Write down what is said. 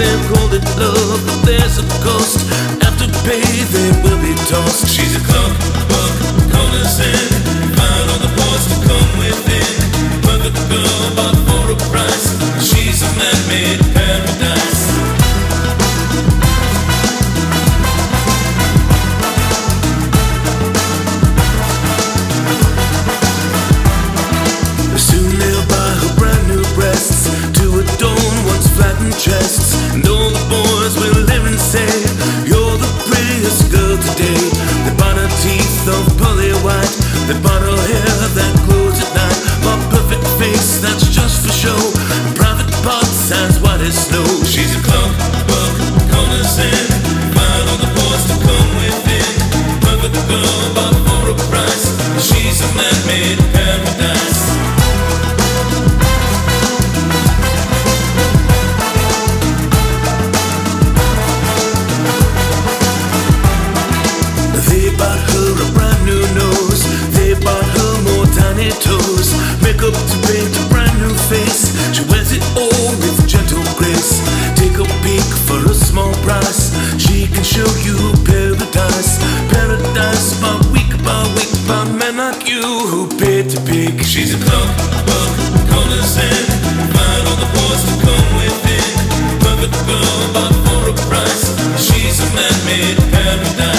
They'll call it love, but there's a cost. After pay, they will be tossed. She's a club, buck, corners in. Invite all the boys to come within. Perfect girl, but for a price. She's a man-made paradise. Soon they'll buy her brand new breasts to adorn one's flattened chests. us. She can show you paradise, paradise, but weak, but weak, but men like you who pay to pick. She's a cloak, a book, cognizant. Find all the boys that come within. Perfect girl, but for a price. She's a man-made paradise.